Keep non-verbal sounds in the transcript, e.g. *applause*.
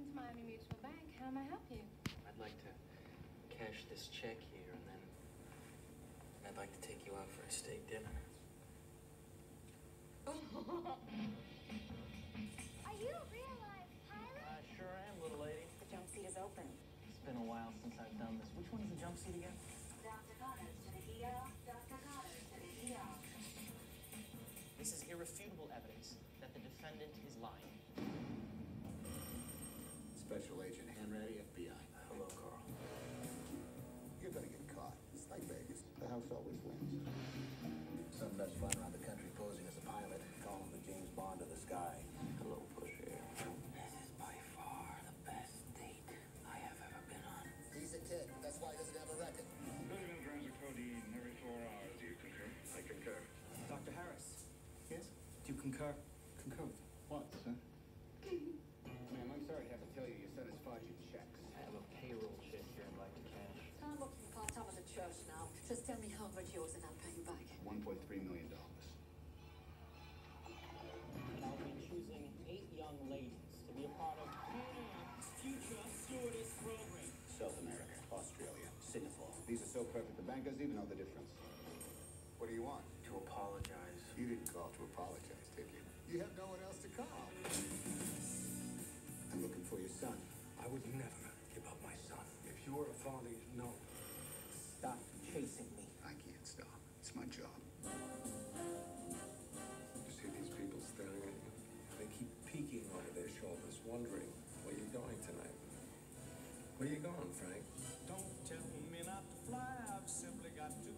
Welcome to Miami Mutual Bank. How may I help you? I'd like to cash this check here and then I'd like to take you out for a steak dinner. *laughs* Are you a real life pilot? I sure am, little lady. The jump seat is open. It's been a while since I've done this. Which one's the jump seat again? Dr. Connors to the ER. Dr. Connors to the ER. This is irrefutable evidence that the defendant is lying. Special Agent Hanratty, FBI. Hello, Carl. You're gonna get caught. It's like Vegas. The house always wins. Some nuts flying around the country posing as a pilot, calling the James Bond of the sky. Hello, Pusher. This is by far the best date I have ever been on. He's a kid. That's why he doesn't have a record. Billion grams of codeine every four hours. Do you concur? I concur. Dr. Harris, Yes? do you concur? Concur with what, Just tell me how much yours and I'll pay you back. $1.3 million. And I'll be choosing eight young ladies to be a part of Pan Future Stewardess Program. South America, Australia, Singapore. These are so perfect, the bank doesn't even know the difference. What do you want? To apologize. You didn't call to apologize, did you? You have no one else to call. I'm looking for your son. I would never give up my son. If you were a father, you'd know chasing me. I can't stop. It's my job. You see these people staring at you? They keep peeking over their shoulders, wondering where you're going tonight. Where you going, Frank? Don't tell me not to fly. I've simply got to.